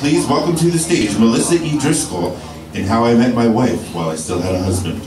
Please welcome to the stage Melissa E. Driscoll in How I Met My Wife While I Still Had a Husband.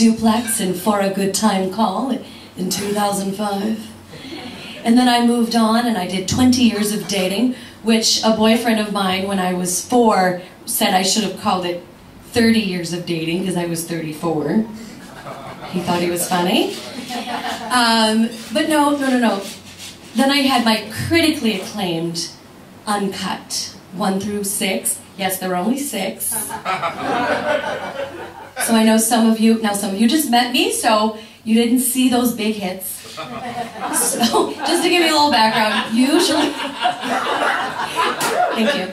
Duplex and For a Good Time Call in 2005. And then I moved on and I did 20 years of dating, which a boyfriend of mine when I was four said I should have called it 30 years of dating because I was 34. He thought he was funny. Um, but no, no, no, no. Then I had my critically acclaimed Uncut, one through six. Yes, there were only six. So I know some of you, now some of you just met me, so you didn't see those big hits. So, just to give you a little background, usually, thank you.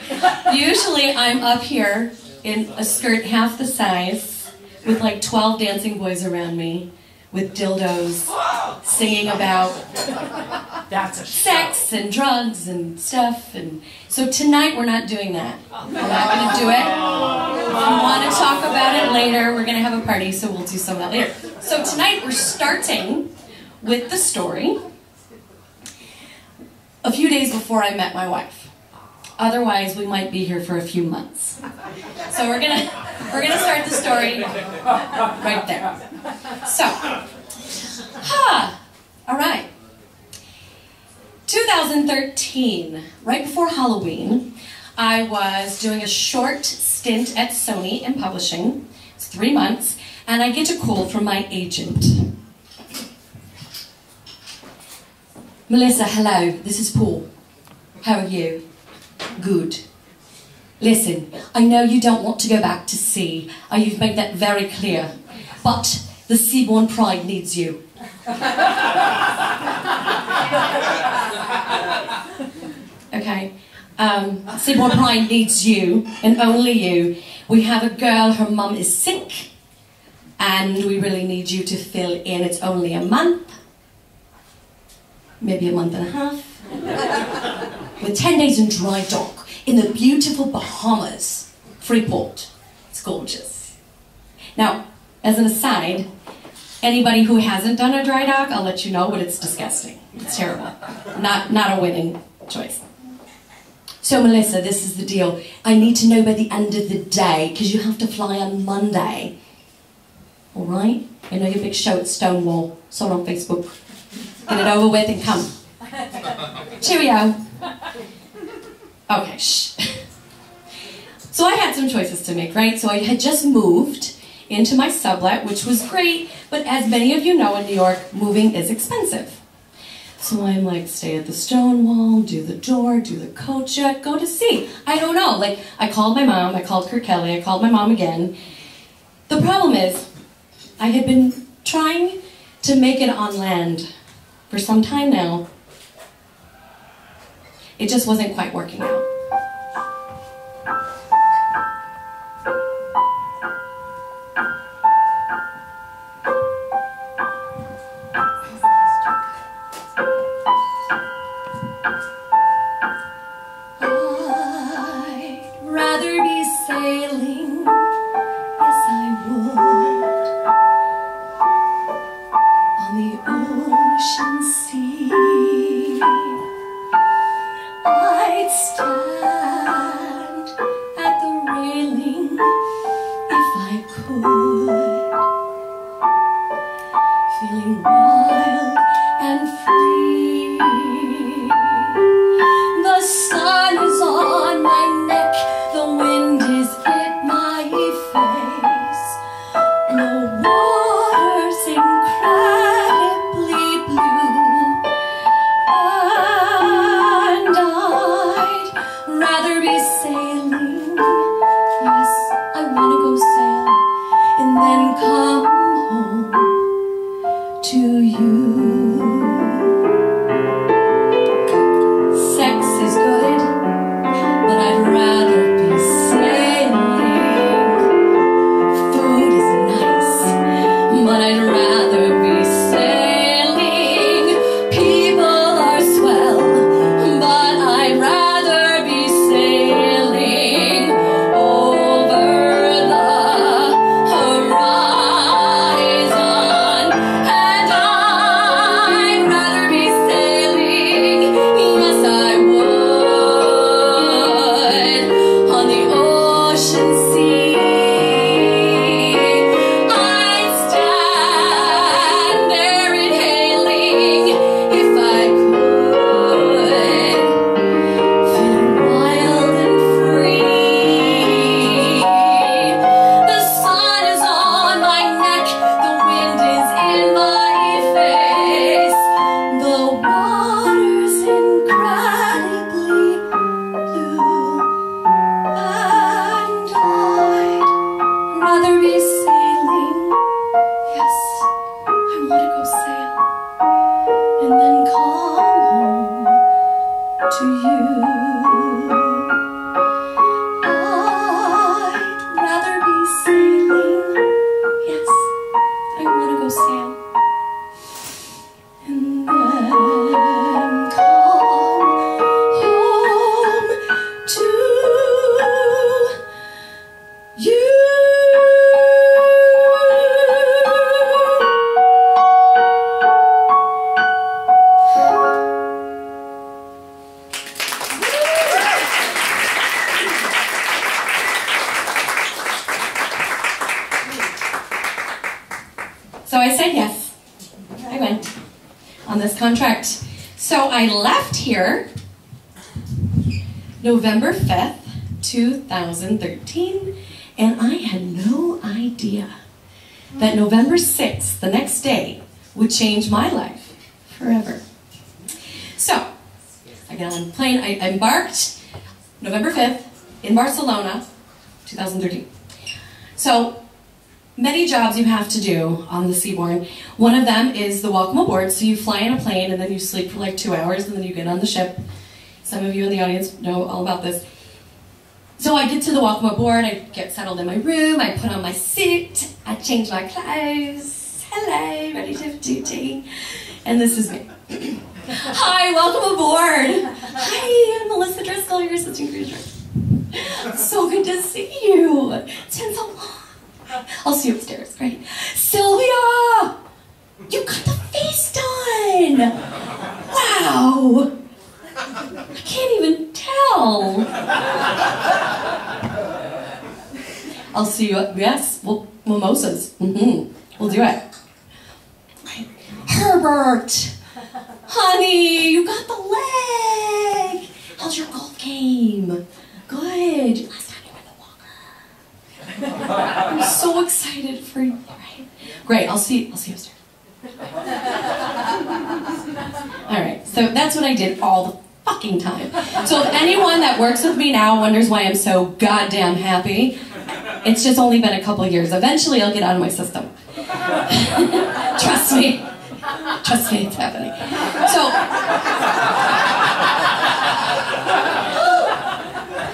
Usually I'm up here in a skirt half the size with like 12 dancing boys around me with dildos singing about sex and drugs and stuff. And so tonight we're not doing that. We're not going to do it. If you want to talk about it later, we're going to have a party, so we'll do some of that later. So tonight we're starting with the story a few days before I met my wife. Otherwise, we might be here for a few months. So we're gonna we're gonna start the story right there. So, ha, all right. 2013, right before Halloween, I was doing a short stint at Sony in publishing. It's three months, and I get a call from my agent. Melissa, hello, this is Paul. How are you? Good. Listen, I know you don't want to go back to sea. Uh, you've made that very clear. But the Seabourn Pride needs you. okay. Um, Seabourn Pride needs you, and only you. We have a girl, her mum is sick, and we really need you to fill in. It's only a month, maybe a month and a half, with 10 days in dry dock in the beautiful Bahamas, Freeport. It's gorgeous. Now, as an aside, anybody who hasn't done a dry dock, I'll let you know, but it's disgusting. It's terrible. Not, not a winning choice. So, Melissa, this is the deal. I need to know by the end of the day, because you have to fly on Monday. All right? I know your big show at Stonewall. Saw it on Facebook. Get it over with and come. Cheerio. Okay, shh. So I had some choices to make, right? So I had just moved into my sublet, which was great, but as many of you know in New York, moving is expensive. So I'm like, stay at the Stonewall, do the door, do the coat check, go to sea. I don't know. Like, I called my mom, I called Kurt Kelly, I called my mom again. The problem is, I had been trying to make it on land for some time now. It just wasn't quite working out. November 5th, 2013, and I had no idea that November 6th, the next day, would change my life forever. So, I got on a plane, I embarked November 5th in Barcelona, 2013. So, many jobs you have to do on the Seabourn. One of them is the welcome aboard. So you fly in a plane and then you sleep for like two hours and then you get on the ship. Some of you in the audience know all about this. So I get to the welcome board, I get settled in my room, I put on my suit, I change my clothes. Hello, ready to duty. And this is me. Hi, welcome aboard. Hi, I'm Melissa Driscoll, your assistant cruiser. So good to see you. It's been so long. I'll see you upstairs. right? Sylvia! You got the face done! Wow! I can't even tell. I'll see you. Yes, well, mimosas. Mm-hmm. We'll do it. Herbert! Honey, you got the leg! How's your golf game? Good. Last time you were the walker. I'm so excited for you. Right? Great. I'll see. I'll see you upstairs. All right. So that's what I did all the fucking time. So if anyone that works with me now wonders why I'm so goddamn happy, it's just only been a couple years. Eventually, I'll get out of my system. Trust me. Trust me, it's happening. So.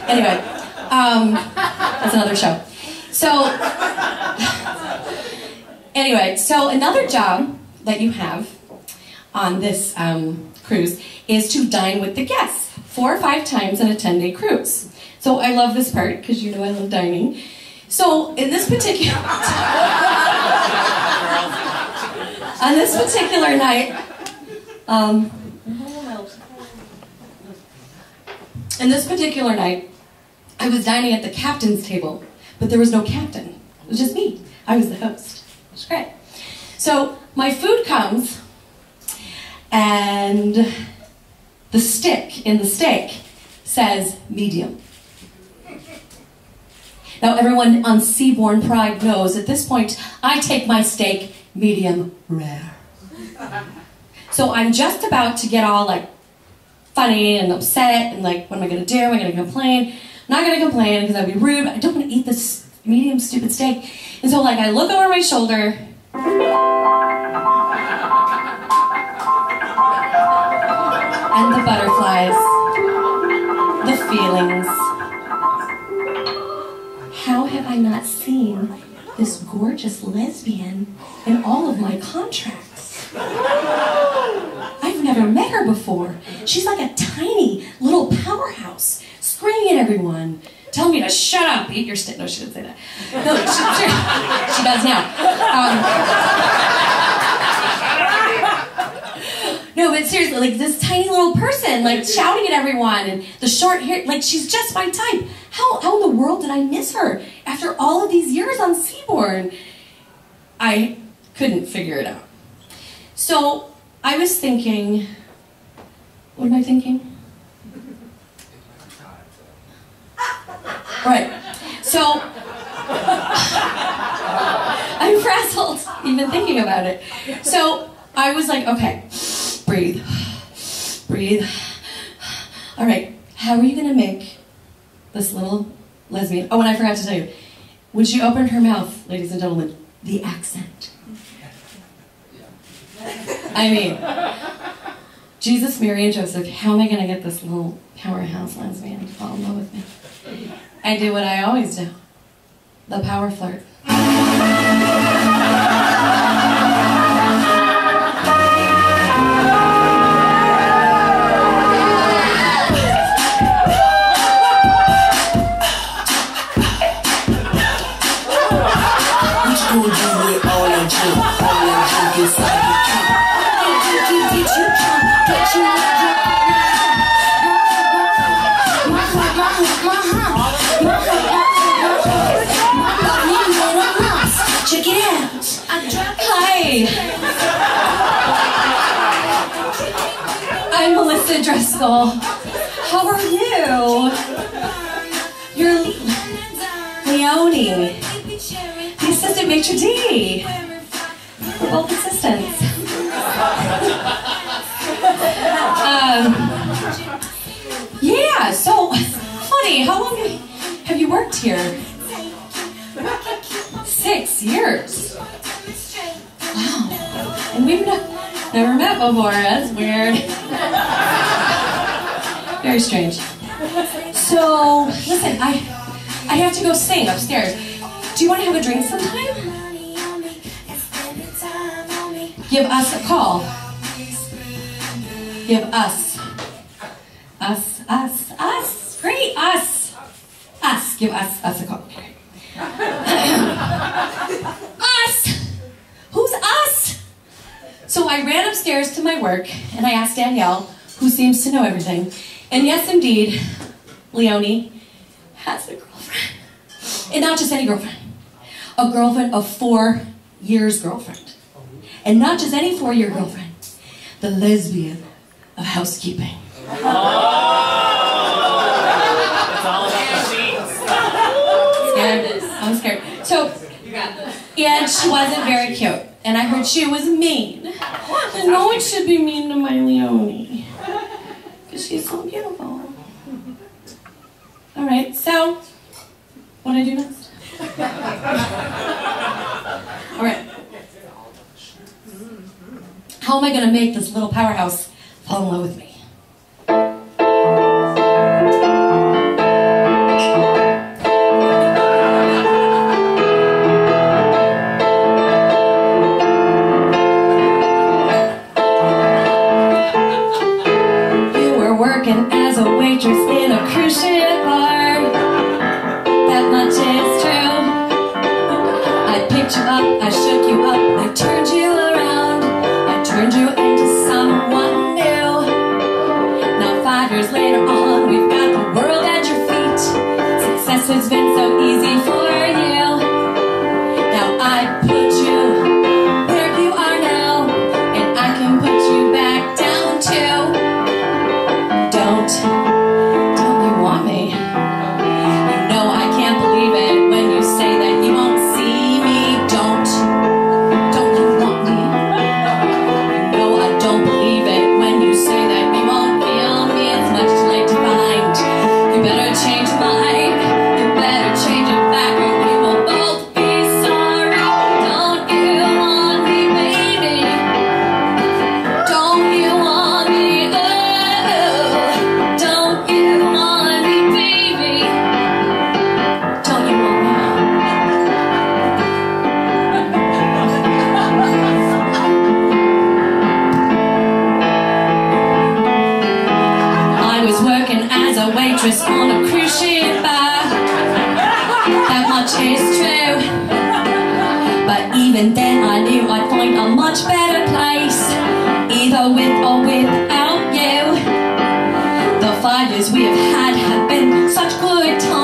Anyway, um, that's another show. So, anyway, so another job that you have on this um, cruise is to dine with the guests four or five times in a 10 day cruise. So, I love this part because you know I love dining. So, in this particular. on this particular night, um, in this particular night, I was dining at the captain's table, but there was no captain. It was just me. I was the host. It was great. So my food comes, and the stick in the steak says medium. Now, everyone on Seabourn Pride knows at this point I take my steak medium rare. So I'm just about to get all like funny and upset and like, what am I gonna do? Am I gonna complain? I'm not gonna complain because I'd be rude. I don't want to eat this medium stupid steak. And so like I look over my shoulder. And the butterflies. The feelings. How have I not seen this gorgeous lesbian in all of my contracts? I've never met her before. She's like a tiny little powerhouse, screaming at everyone, telling me to shut up, eat your steak. No, she didn't say that. No, she, she, she does now. Um, no, but seriously, like this tiny little person, like shouting at everyone, and the short hair, like she's just my type. How, how in the world did I miss her after all of these years on Seabourn? I couldn't figure it out. So I was thinking, what am I thinking? Right. So I'm frazzled even thinking about it. So I was like, okay, breathe, breathe. All right, how are you gonna make this little lesbian? Oh, and I forgot to tell you, when she opened her mouth, ladies and gentlemen, the accent. I mean, Jesus, Mary, and Joseph, how am I gonna get this little powerhouse lesbian to fall in love with me? I do what I always do. The power flirt. Driscoll. How are you? You're Leonie, the assistant maitre d'. We're both assistants. um, yeah, so funny. How long have you, worked here? Six years. Wow. And we've ne- never met before. That's weird. Very strange. So, listen, I I have to go sing upstairs. Do you want to have a drink sometime? Give us a call. Give us. Us, us, us. Great, us. Us. Give us, us a call. Us! Who's us? So I ran upstairs to my work and I asked Danielle, who seems to know everything. And yes, indeed, Leonie has a girlfriend. And not just any girlfriend, a girlfriend of four years girlfriend. And not just any four year girlfriend, the lesbian of housekeeping. It's all about the sheets. I'm scared. So, and she wasn't very cute. And I heard she was mean. And no one should be mean to my Leonie. Because she's so beautiful. All right, so what do I do next? All right. How am I going to make this little powerhouse fall in love with me? Even then, I knew I'd find a much better place, either with or without you. The years we have had have been such good times.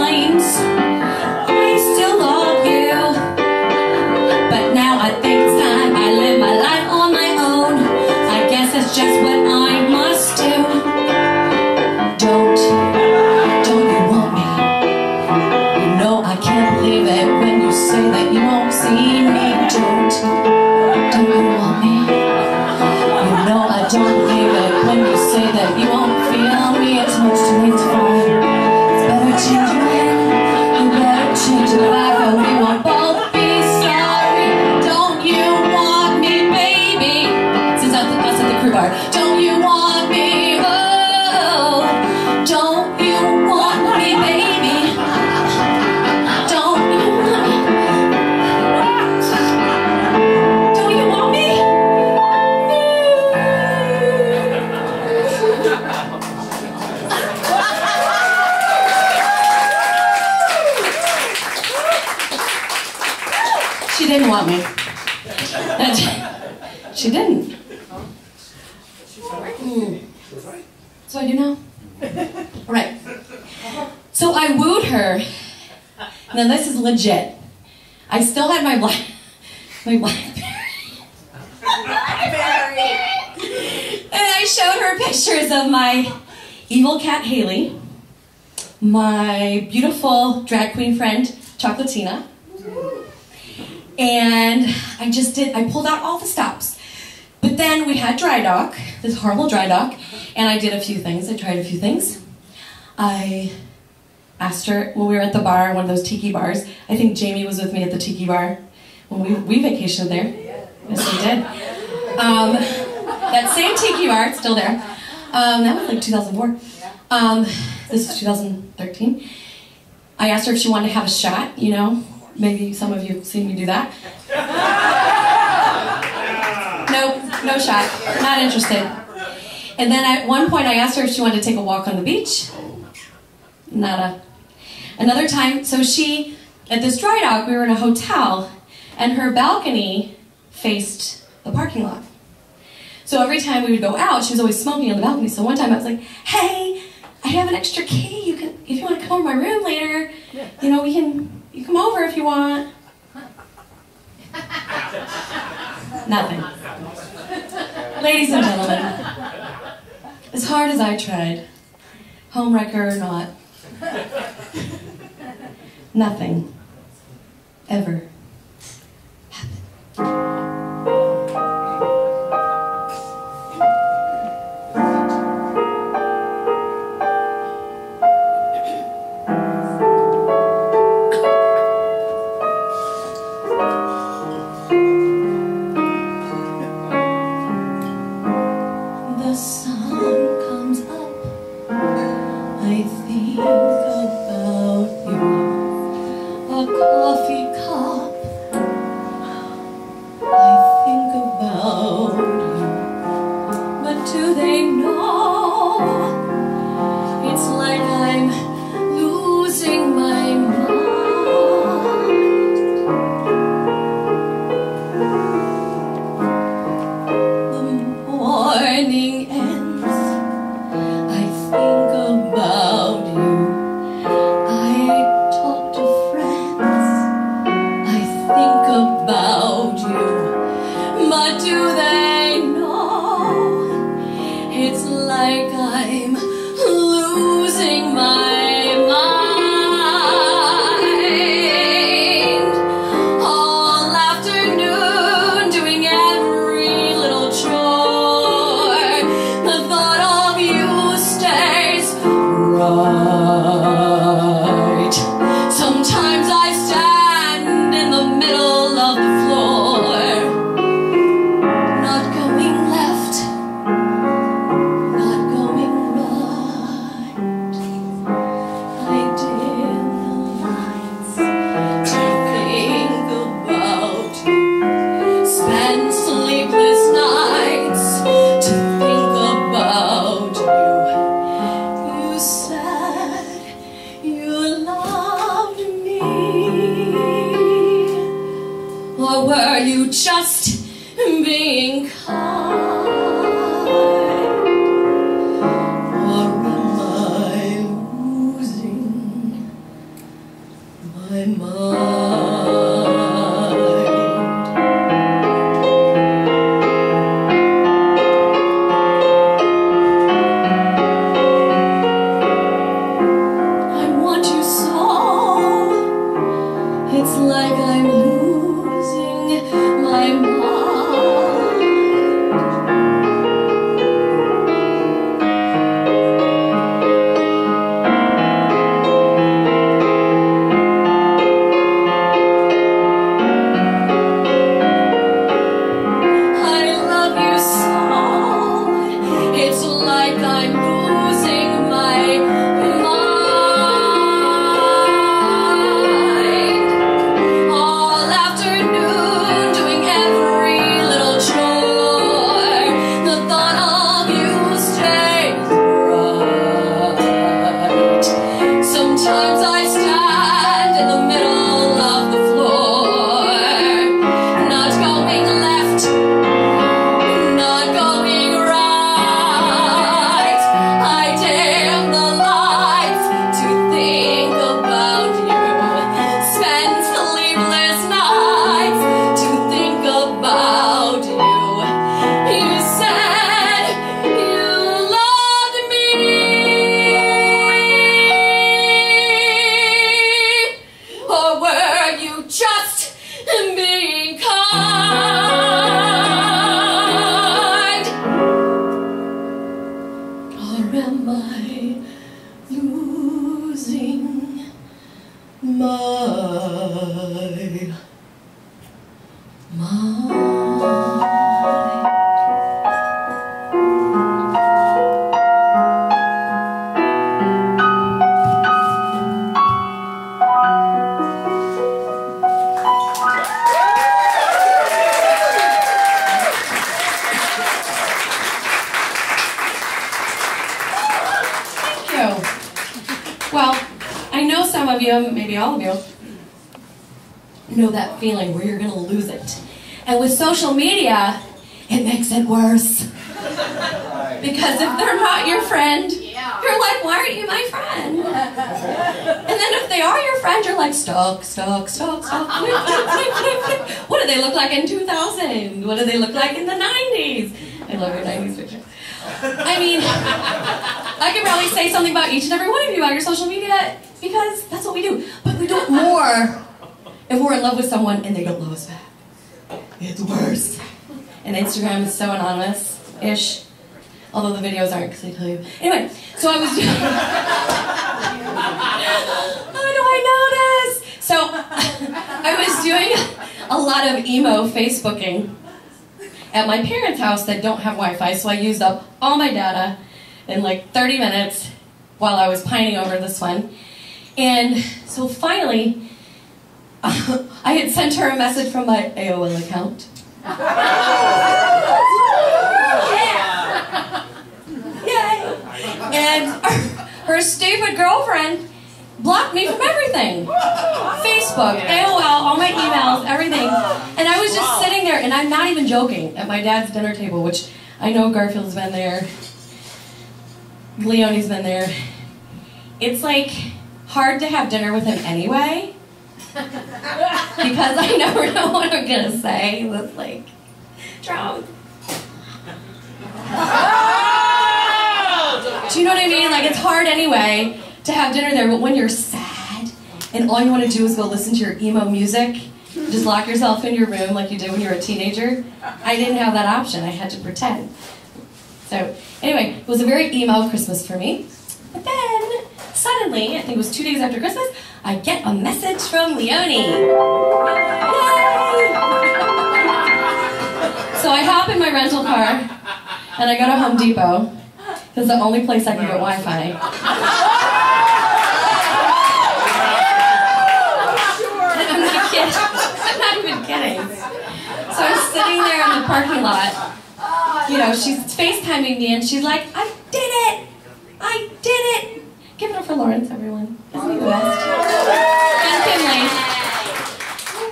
Legit. I still had my black, my blackberry. And I showed her pictures of my evil cat Haley, my beautiful drag queen friend Chocolatina, and I just did, I pulled out all the stops. But then we had dry dock, this horrible dry dock, and I did a few things. I tried a few things. I asked her when we were at the bar, one of those tiki bars. I think Jamie was with me at the tiki bar when we, we vacationed there. Yes, we did. Um, that same tiki bar, still there. Um, that was like 2004. Um, this is 2013. I asked her if she wanted to have a shot, you know. Maybe some of you have seen me do that. Nope, no shot. Not interested. And then at one point I asked her if she wanted to take a walk on the beach. Nada. Another time, so she, at this dry dock, we were in a hotel, and her balcony faced the parking lot. So every time we would go out, she was always smoking on the balcony. So one time I was like, hey, I have an extra key. You can, if you want to come over my room later, you know, we can, you come over if you want. Nothing. Ladies and gentlemen, as hard as I tried, homewrecker or not, nothing ever The social media, it makes it worse. Because if they're not your friend, you're like, why aren't you my friend? And then if they are your friend, you're like, stalk, stalk, stalk, stalk. What do they look like in 2000? What do they look like in the 90s? I love your 90s picture. I mean, I could probably say something about each and every one of you about your social media because that's what we do. But we do it more if we're in love with someone and they don't love us back. It's worse. And Instagram is so anonymous-ish, although the videos aren't because I tell you. Anyway, so I was doing. How do I know this? So I was doing a lot of emo Facebooking at my parents' house that don't have Wi-Fi, so I used up all my data in like 30 minutes while I was pining over this one. And so finally, I had sent her a message from my AOL account. yeah. Yay! And her, her stupid girlfriend blocked me from everything. Facebook, AOL, all my emails, everything. And I was just sitting there, and I'm not even joking, at my dad's dinner table, which I know Garfield's been there, Leonie's been there. It's like hard to have dinner with him anyway. because I never know what I'm gonna say. That's like drunk. Oh! Do you know what I mean? Like it's hard anyway to have dinner there, but when you're sad and all you want to do is go listen to your emo music, just lock yourself in your room like you did when you were a teenager. I didn't have that option. I had to pretend. So anyway, it was a very emo Christmas for me. But then suddenly, I think it was two days after Christmas, I get a message from Leonie. Yay! So I hop in my rental car and I go to Home Depot. Because the only place I can get Wi-Fi. I'm not kidding. I'm not even kidding. So I'm sitting there in the parking lot. You know, she's FaceTiming me and she's like, I did it! I did it! Give it up for Lawrence, everyone. Isn't he the best? And Kinley.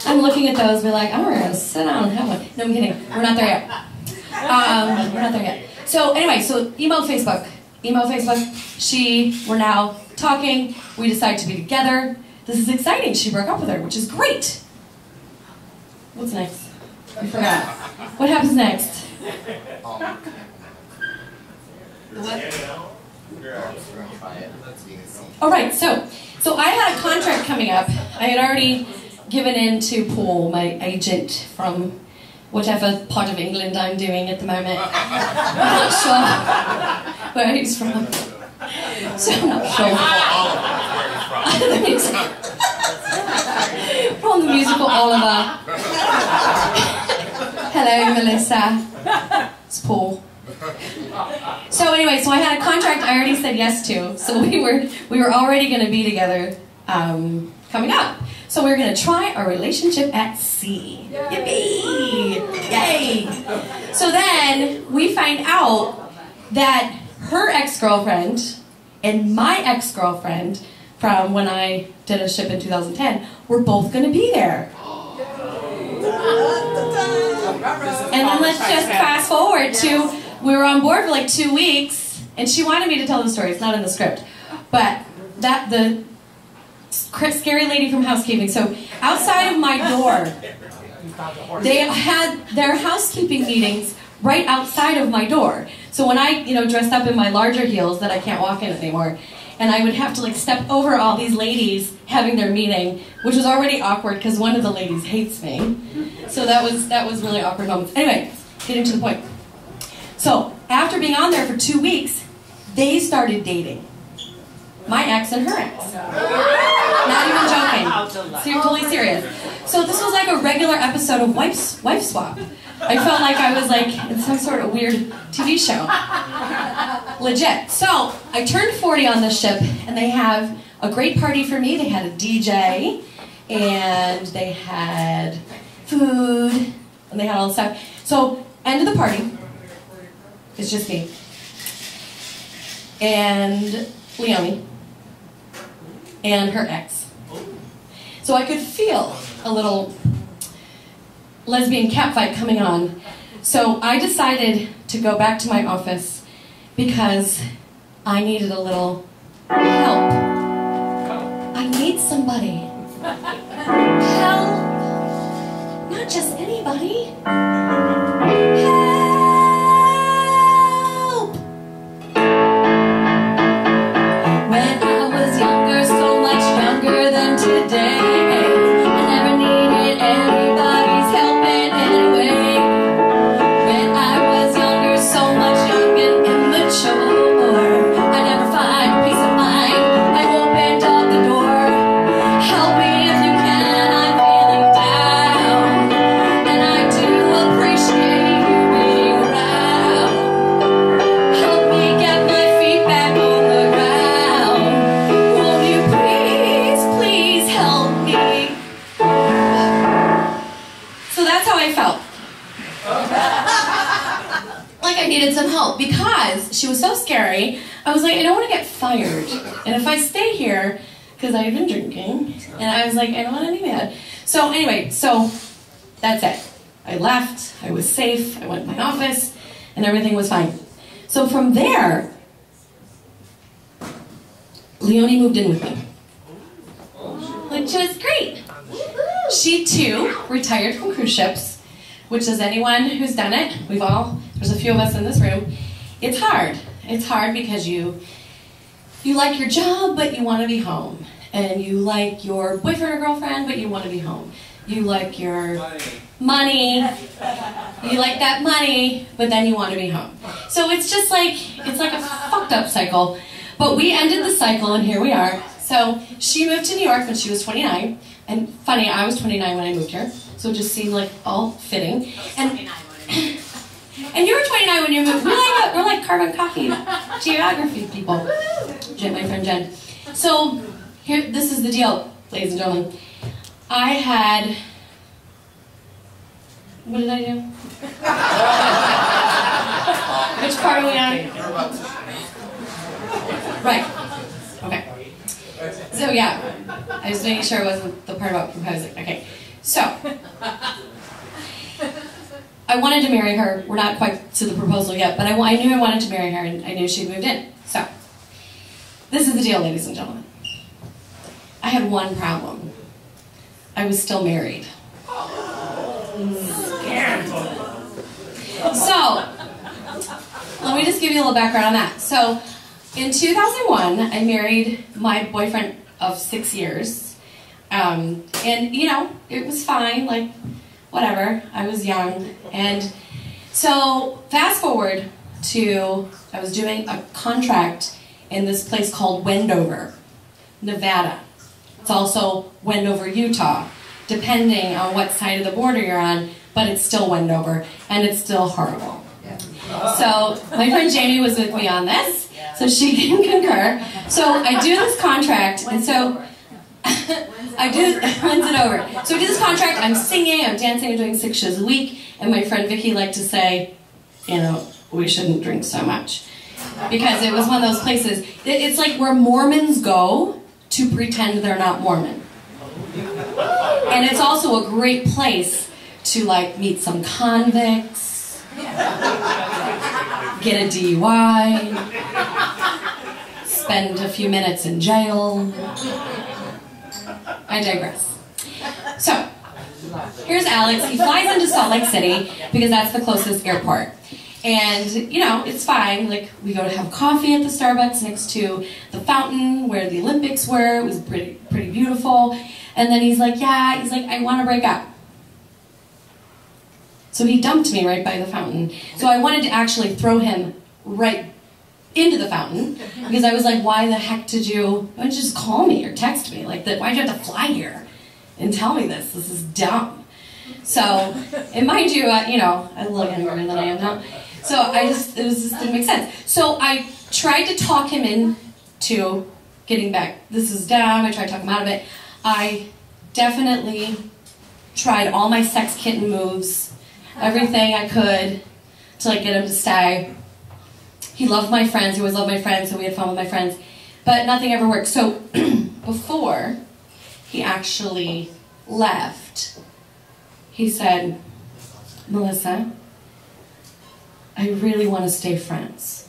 I'm looking at those, be like, I'm gonna sit down and have one. No, I'm kidding. We're not there yet. Um, we're not there yet. So anyway, so email Facebook. Email Facebook. She, we're now talking. We decide to be together. This is exciting. She broke up with her, which is great. What's next? I forgot. What happens next? All right, so so I had a contract coming up. I had already given in to Paul, my agent from whatever part of England I'm doing at the moment. I'm not sure where he's from. So I'm not sure. From the musical Oliver. Hello, Melissa. It's Paul. So anyway, so I had a contract I already said yes to. So we were we were already going to be together um, coming up. So we're going to try our relationship at sea. Yippee! Yay! So then we find out that her ex-girlfriend and my ex-girlfriend from when I did a ship in 2010 were both going to be there. And then let's just fast forward to we were on board for like two weeks, and she wanted me to tell the story. It's not in the script, but that the sc- scary lady from housekeeping. So outside of my door, they had their housekeeping meetings right outside of my door. So when I, you know, dressed up in my larger heels that I can't walk in anymore, and I would have to like step over all these ladies having their meeting, which was already awkward because one of the ladies hates me. So that was that was really awkward moments. Anyway, getting to the point. So after being on there for two weeks, they started dating. My ex and her ex. Not even joking. fine. How delightful. So you're totally serious. So this was like a regular episode of Wife, wife Swap. I felt like I was like in some sort of weird TV show. Legit. So I turned 40 on this ship, and they have a great party for me. They had a DJ, and they had food, and they had all this stuff. So end of the party. It's just me and Leonie and her ex. So I could feel a little lesbian catfight coming on. So I decided to go back to my office because I needed a little help. I need somebody. Help. Not just anybody. Was like, I don't want to get fired. And if I stay here, because I've been drinking, and I was like, I don't want to be mad. So anyway, so that's it. I left, I was safe, I went to my office, and everything was fine. So from there, Leonie moved in with me, which was great. She too retired from cruise ships, which is anyone who's done it. We've all, there's a few of us in this room. It's hard. It's hard because you you like your job, but you want to be home. And you like your boyfriend or girlfriend, but you want to be home. You like your money. You like that money, but then you want to be home. So it's just like it's like a fucked up cycle. But we ended the cycle and here we are. So she moved to New York when she was 29. And funny, I was 29 when I moved here. So it just seemed like all fitting. And and you were 29 when you moved. We're like, we're like carbon copy geography people. Jen, my friend Jen. So here, this is the deal, ladies and gentlemen. I had. What did I do? Which part are we on? Right. Okay. So yeah, I was making sure it wasn't the part about proposing. Okay. So I wanted to marry her. We're not quite to the proposal yet, but I, I knew I wanted to marry her, and I knew she'd moved in. So this is the deal, ladies and gentlemen. I had one problem. I was still married. So, let me just give you a little background on that. So, in 2001, I married my boyfriend of six years. Um, and, you know, it was fine, like, whatever. I was young. And so, fast forward to, I was doing a contract in this place called Wendover, Nevada. It's also Wendover, Utah, depending on what side of the border you're on, but it's still Wendover, and it's still horrible. So my friend Jamie was with me on this, so she can concur. So I do this contract, and so I do when's it over? So I do this contract. I'm singing, I'm dancing, I'm doing six shows a week, and my friend Vicky liked to say, you know, we shouldn't drink so much because it was one of those places. it- It's like where Mormons go to pretend they're not Mormon, and it's also a great place to like meet some convicts, get a DUI, spend a few minutes in jail. I digress. So, here's Alex. He flies into Salt Lake City because that's the closest airport. And, you know, it's fine. Like, we go to have coffee at the Starbucks next to the fountain where the Olympics were. It was pretty, pretty beautiful. And then he's like, yeah, he's like, I want to break up. So he dumped me right by the fountain. So I wanted to actually throw him right into the fountain because I was like, why the heck did you, why did you just call me or text me? Like, why did you have to fly here and tell me this? This is dumb. So, and mind you, uh, you know, I love him more than I am now. So I just, it was just didn't make sense. So I tried to talk him into getting back. This is dumb. I tried to talk him out of it. I definitely tried all my sex kitten moves, everything I could to like get him to stay he loved my friends, he always loved my friends, so we had fun with my friends. But nothing ever worked. So before he actually left, he said, Melissa, I really want to stay friends.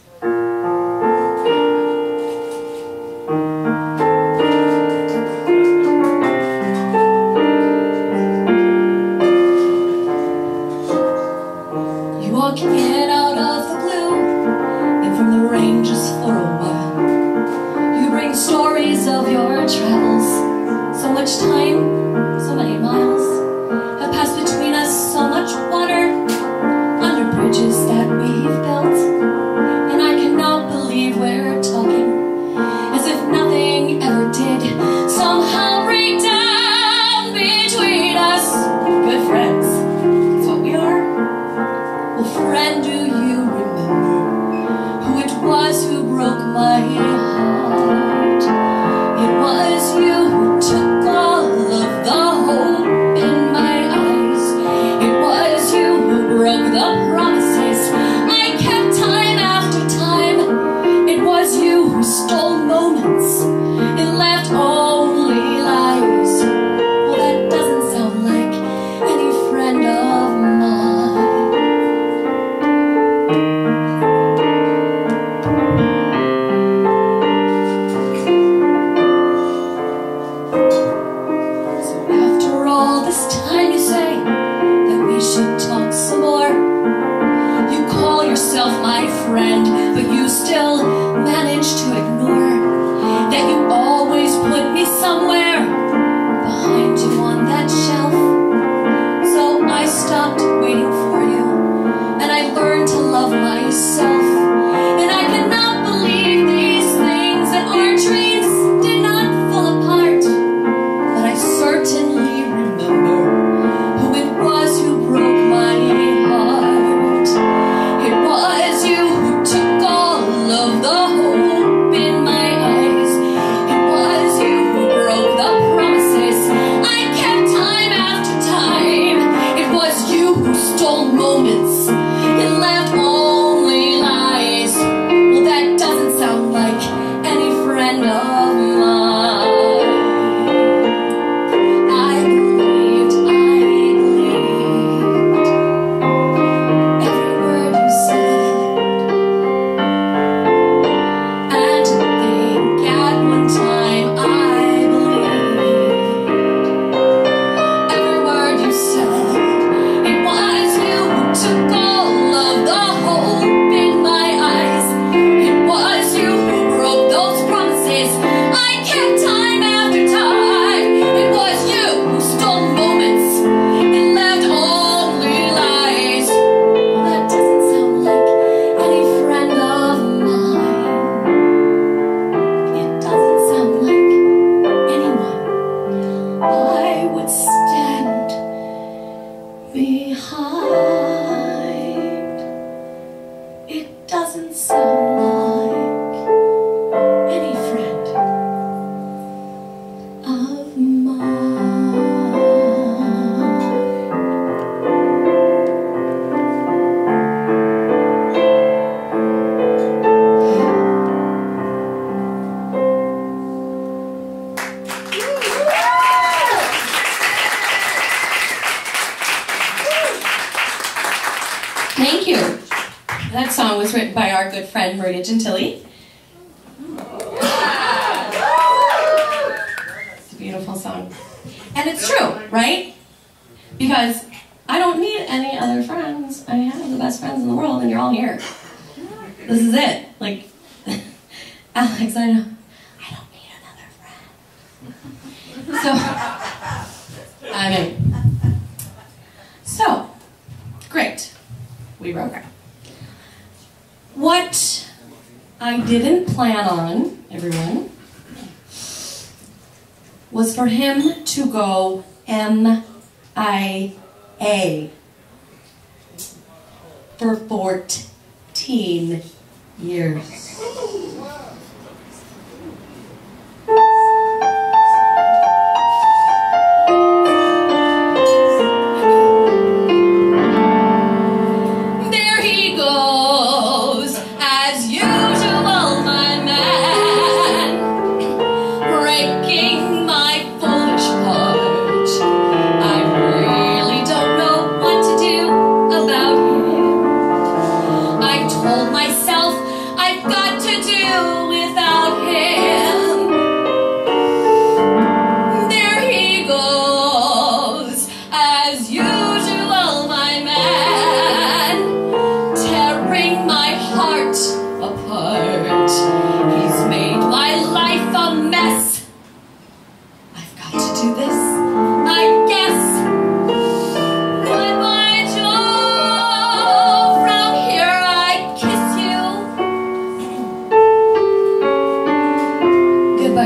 good friend Maria Gentili.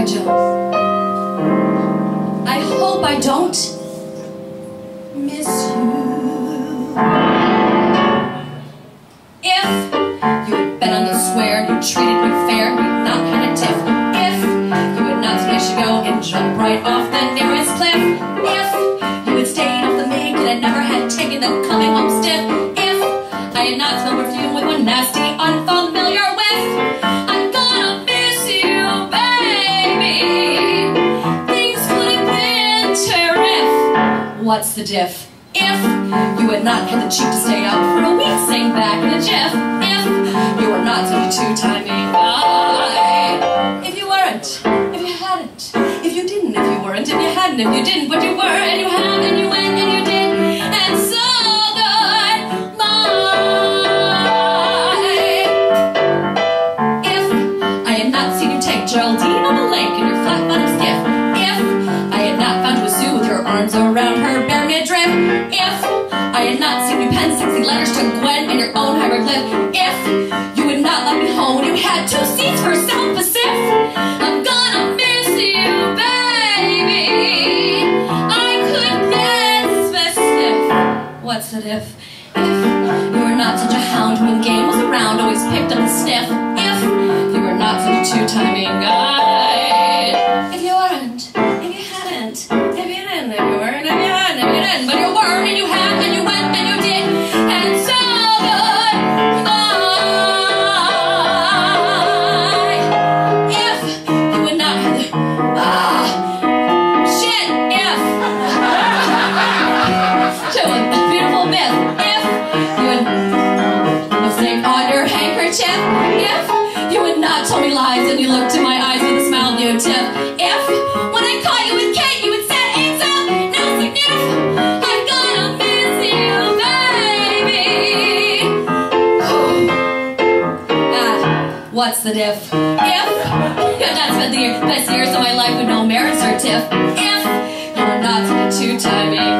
my. what's the diff? If you had not had the cheek to stay up for a week, staying back in a jiff. If you were not 72 timing, If you weren't, if you hadn't, if you didn't, if you weren't, if you hadn't, if you didn't, but you were, and you have, and you went. own hieroglyph. If you would not let me home, you had two seats for self-assist. I'm gonna miss you, baby. I could get specific. What's it if? If you were not such a hound when game was around, always picked up and sniff. If you were not such a two-timing guy. the diff. If you're not spending the best years of my life with no merits or tiff. If you're not a two-time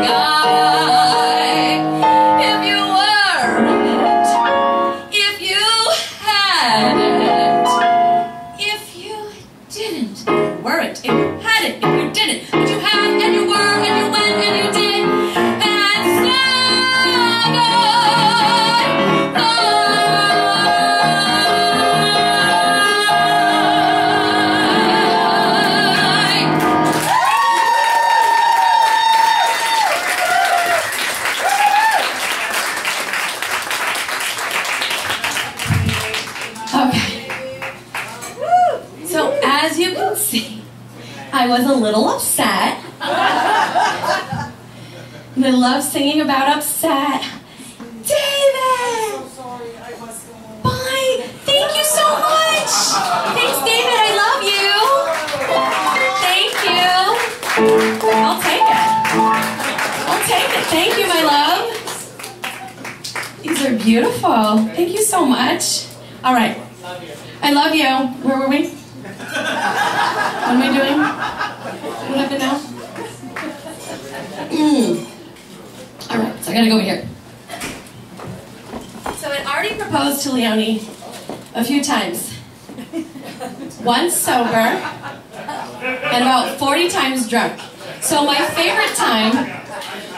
once sober, and about 40 times drunk. So my favorite time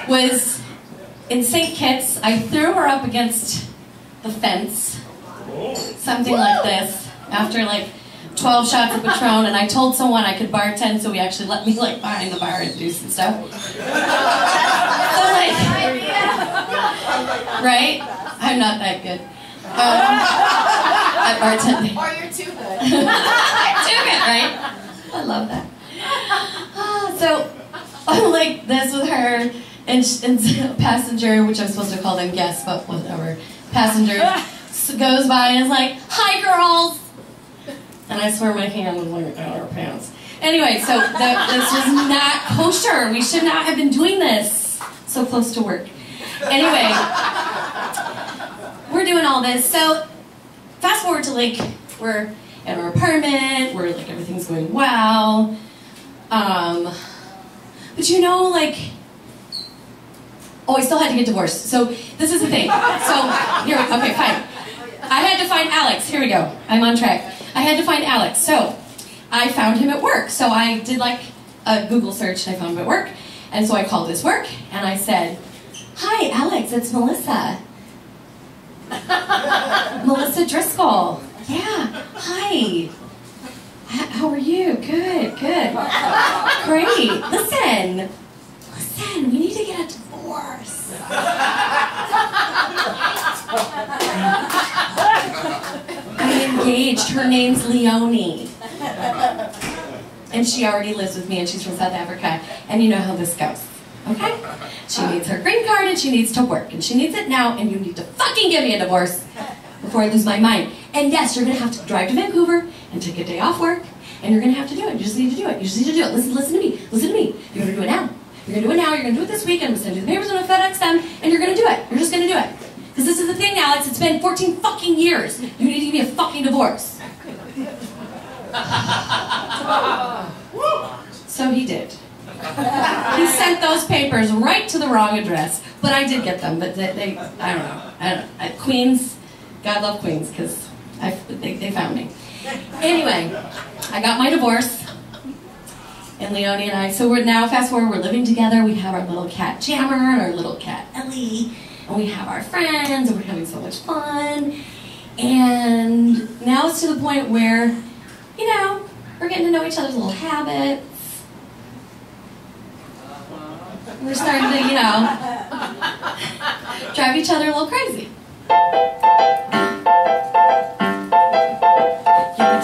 was in St. Kitts. I threw her up against the fence, something like this, after like 12 shots of Patron, and I told someone I could bartend, so he actually let me like behind the bar and do some stuff. So like, right? I'm not that good. Um, at bartending. I'm too good, right? I love that. So, I'm like this with her, and, and passenger, which I'm supposed to call them guests, but whatever. Passenger goes by and is like, "Hi, girls," and I swear my hand was like out of her pants. Anyway, so this was not kosher. We should not have been doing this so close to work. Anyway, we're doing all this. So fast forward to like we're in our apartment, we're like everything's going well. Um, but you know, like, oh, I still had to get divorced. So this is the thing. So here, okay, fine. I had to find Alex. Here we go. I'm on track. I had to find Alex. So I found him at work. So I did like a Google search I found him at work. And so I called his work and I said, Hi, Alex, it's Melissa. Melissa Driscol. Yeah. Hi. How are you? Good, good. Great. Listen. Listen, we need to get a divorce. I'm engaged. Her name's Leonie. And she already lives with me and she's from South Africa. And you know how this goes. Okay? She needs her green card and she needs to work. And she needs it now and you need to fucking give me a divorce before I lose my mind. And yes, you're gonna have to drive to Vancouver and take a day off work. And you're gonna have to do it. You just need to do it. You just need to do it. Listen, listen to me. Listen to me. You're gonna do it now. You're gonna do it now. You're gonna do it this week. I'm gonna send you the papers. I'm gonna FedEx them, and you're gonna do it. You're just gonna do it. Because this is the thing, Alex. It's been 14 fucking years. You need to give me a fucking divorce. So he did. He sent those papers right to the wrong address, but I did get them. But they, they I don't know. I don't, I, Queens, God love Queens, because they, they found me. Anyway, I got my divorce, and Leonie and I. So we're now fast forward. We're living together. We have our little cat Jammer and our little cat Ellie, and we have our friends, and we're having so much fun. And now it's to the point where, you know, we're getting to know each other's little habits. We're starting to, you know, drive each other a little crazy.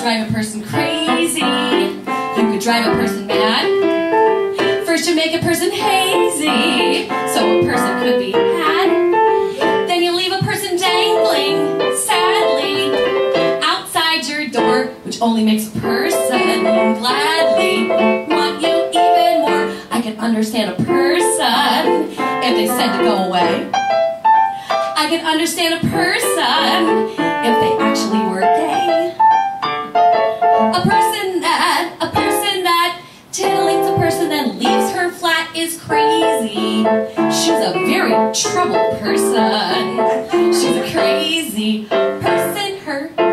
Drive a person crazy. You could drive a person mad. First, you make a person hazy, so a person could be had. Then you leave a person dangling, sadly, outside your door, which only makes a person gladly want you even more. I can understand a person if they said to go away. I can understand a person if they actually were gay. A person that, a person that titillates a person then leaves her flat is crazy. She's a very troubled person. She's a crazy person herself.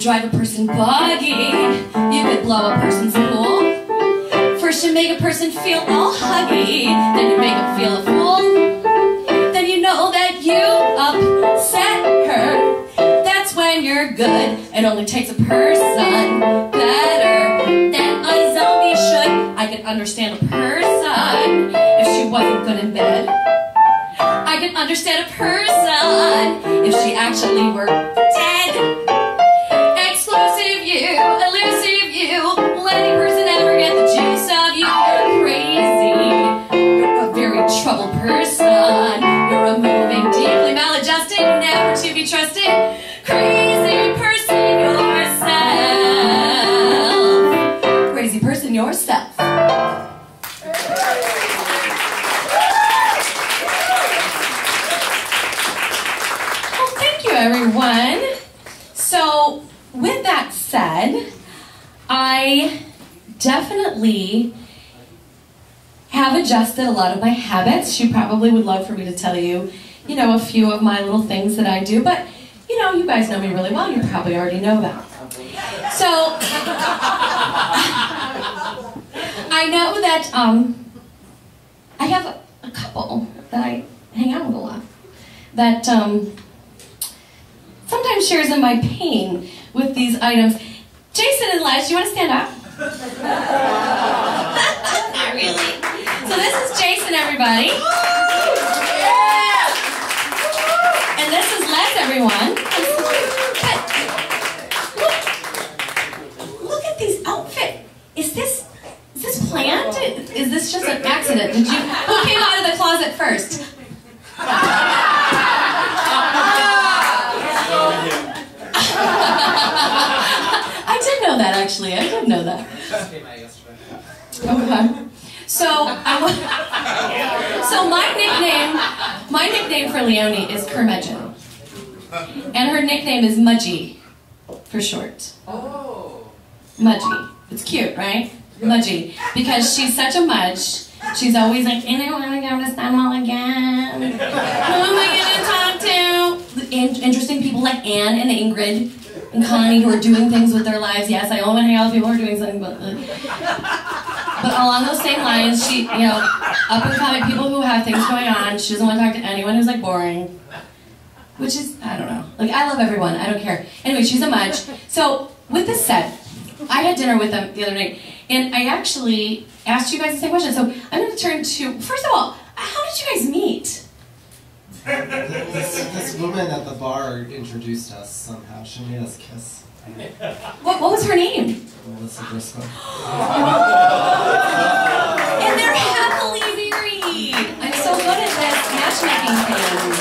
Could drive a person buggy, you could blow a person's cool. First you make a person feel all huggy, then you make them feel a fool. Then you know that you upset her. That's when you're good. It only takes a person better than a zombie should. I can understand a person if she wasn't good in bed. I could understand a person if she actually were dead. Trusted. Crazy person yourself. Crazy person yourself. Well, thank you, everyone. So, with that said, I definitely have adjusted a lot of my habits. She probably would love for me to tell you, you know, a few of my little things that I do, but you know, you guys know me really well. You probably already know that. So, I know that um, I have a, couple that I hang out with a lot that um, sometimes shares in my pain with these items. Jason and Les, you want to stand up? Not really. So this is Jason, everybody. And this is Les, everyone. Look, look at these outfits. Is this is this planned? Is this just an accident? Did you who came out of the closet first? I did know that actually. I did know that. Okay. So, I so my nickname, my nickname for Leonie is Curmudgeon, and her nickname is Mudgy, for short. Oh. Mudgy. It's cute, right? Mudgy, because she's such a mudge. She's always like, and I want to go to Stonewall again. Who am I going to talk to? In- interesting people like Anne and Ingrid and Connie who are doing things with their lives. Yes, I only hang out with people who are doing something, but. Uh, But along those same lines, she, you know, up and coming people who have things going on. She doesn't want to talk to anyone who's like boring. Which is, I don't know. Like, I love everyone. I don't care. Anyway, she's a mudge. So, with this said, I had dinner with them the other night, and I actually asked you guys the same question. So, I'm going to turn to, first of all, how did you guys meet? This, this woman at the bar introduced us somehow. She made us kiss. What, what was her name? Melissa Driscol. And they're happily married. I'm so good at this matchmaking thing.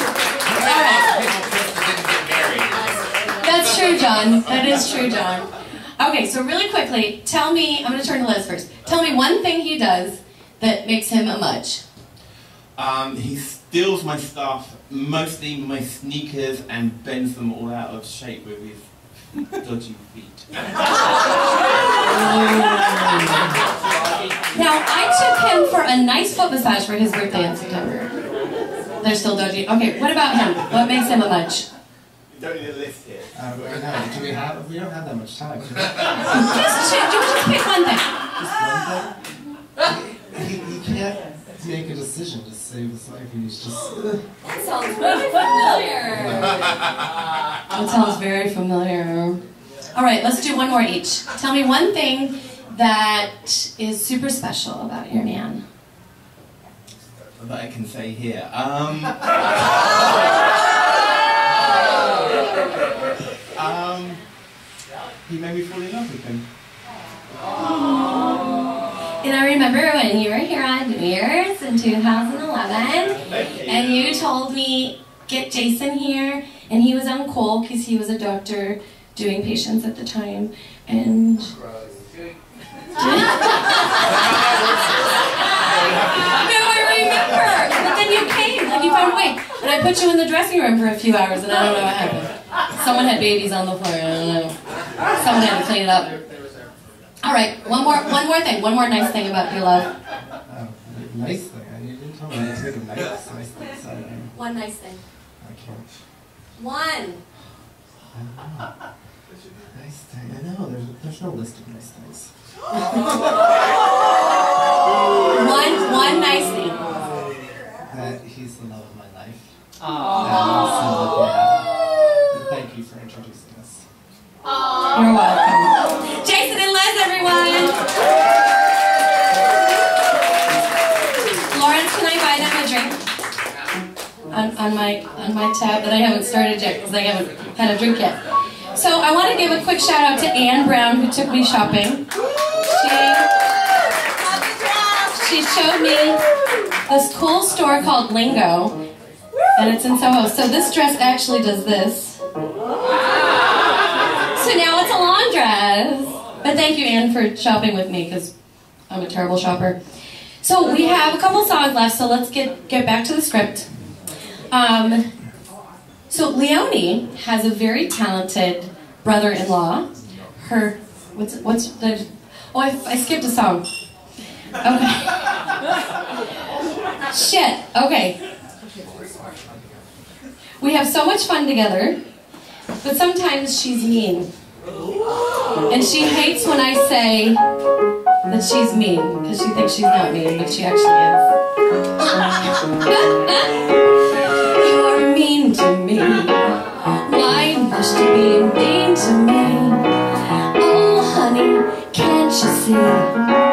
All right. That's true, John. That is true, John. Okay, so really quickly, tell me, I'm going to turn to Liz first. Tell me one thing he does that makes him a mudge. Um, he steals my stuff, mostly my sneakers, and bends them all out of shape with his dodgy feet. Now, I took him for a nice foot massage for his birthday in September. They're still dodgy. Okay, what about him? What makes him a mudge? You don't need a list here. Uh, I know. Do we have? We don't have that much time. Just Just, ch- just pick one thing. one thing. He, he can't make a decision to save his life, and he's just. That sounds very familiar. That sounds very familiar. All right, let's do one more each. Tell me one thing that is super special about your man. That I can say here. Um, um, he made me fall in love with him. And I remember when you were here on New Year's in 2011, and you told me, get Jason here, and he was on call because he was a doctor doing patients at the time, and... No, I remember. But then you came, like you found a way. And I put you in the dressing room for a few hours, and I don't know what happened. Someone had babies on the floor. I don't know. Someone had to clean it up. All right, one more, one more thing, one more nice thing about your love. Oh, nice thing. Uh, you didn't tell me to make a nice, nice thing. So One nice thing. I can't. One. Nice thing. I know. There's there's no list of nice things. One, one nice thing. That he's the love of my life. Aww. And I'm so lucky. And Thank you for introducing us. You're welcome. On, my on my tab that I haven't started yet because I haven't had a drink yet. So I want to give a quick shout out to Anne Brown who took me shopping. She she showed me this cool store called Lingo, and it's in Soho. So this dress actually does this. So now it's a long dress. But thank you, Anne, for shopping with me because I'm a terrible shopper. So we have a couple songs left, so let's get, get back to the script. Um, so Leonie has a very talented brother-in-law. Her, what's what's the? Oh, I, I skipped a song. Okay. Shit. Okay. We have so much fun together, but sometimes she's mean. And she hates when I say that she's mean, because she thinks she's not mean, but she actually is. Why must you be mean to me? Oh, honey, can't you see?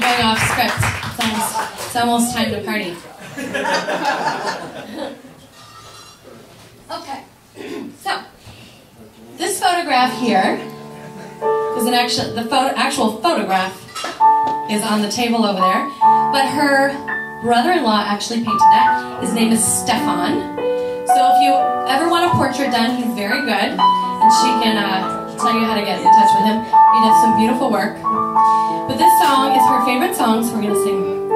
I'm going off script. It's almost, it's almost time to party. okay, so this photograph here is an actual the photo, actual photograph is on the table over there. But her brother-in-law actually painted that. His name is Stefan. So if you ever want a portrait done, he's very good, and she can uh, tell you how to get in touch with him. He does some beautiful work. But this song is her favorite song, so we're gonna sing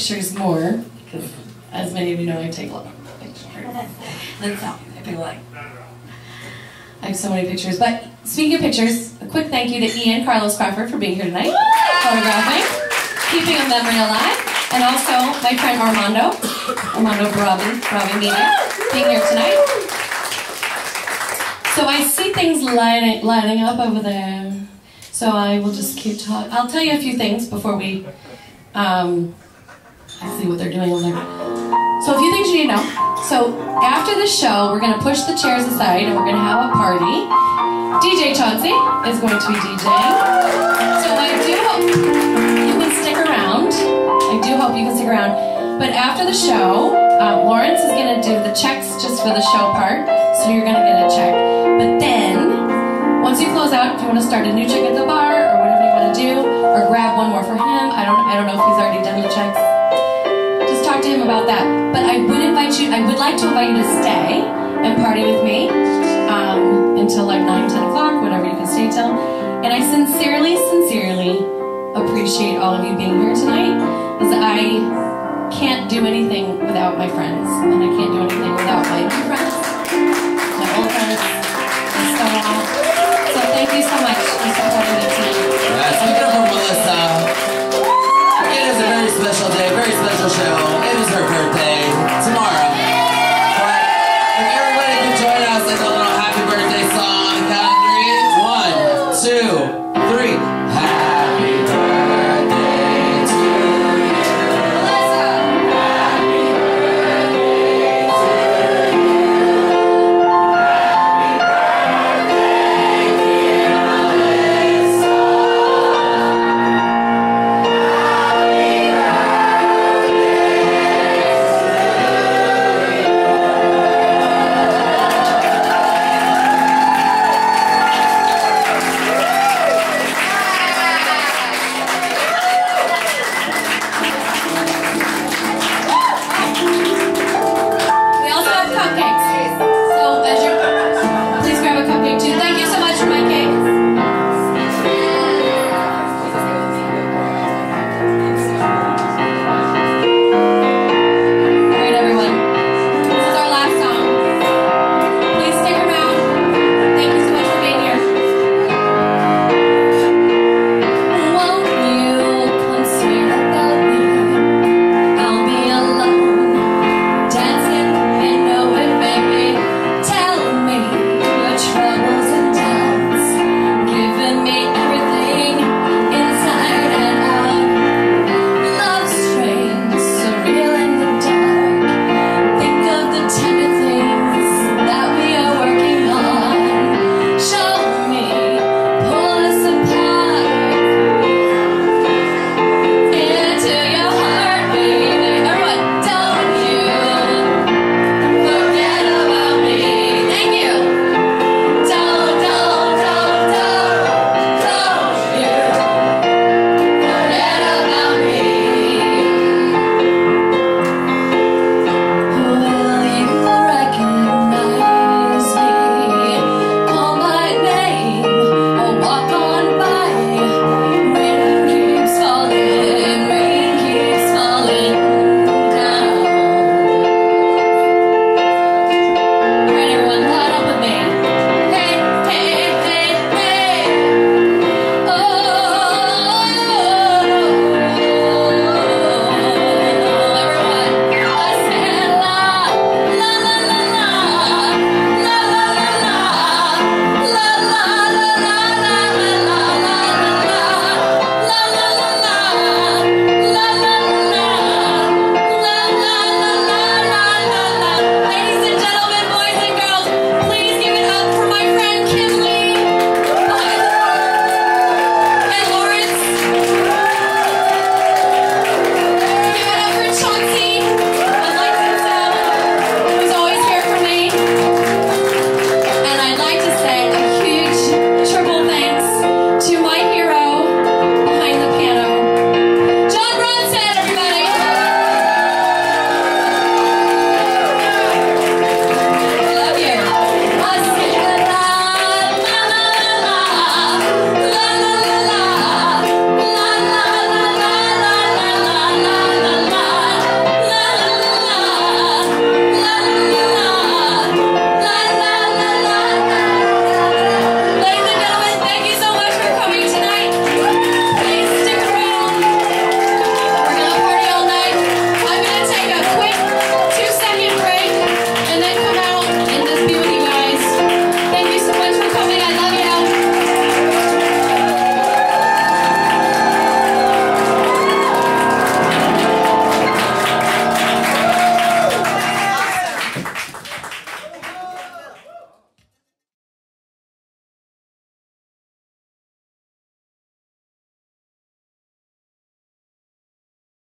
pictures more because, as many of you know, I take a lot of pictures. Then so I like I have so many pictures. But speaking of pictures, a quick thank you to Ian Carlos Crawford for being here tonight, photographing, keeping a memory alive, and also my friend Armando, Armando Barabi, Barabi being here tonight. So I see things lining, lighting up over there. So I will just keep talking. I'll tell you a few things before we. Um, See what they're doing over there. So a few things you need to know. So after the show, we're gonna push the chairs aside and we're gonna have a party. DJ Chauncey is going to be DJing. So I do hope you can stick around. I do hope you can stick around. But after the show, um, Lawrence is gonna do the checks just for the show part. So you're gonna get a check. But then, once you close out, if you want to start a new check at the bar or whatever you want to do, or grab one more for him, I don't, I don't know if he's anything about that. But I would invite you, I would like to invite you to stay and party with me um, until like 9, 10 o'clock, whatever you can stay till. And I sincerely, sincerely appreciate all of you being here tonight because I can't do anything without my friends and I can't do anything without my new friends, my old friends, and so on. So thank you so much for supporting me tonight. Yes, we Melissa. It is a very special day, very special show.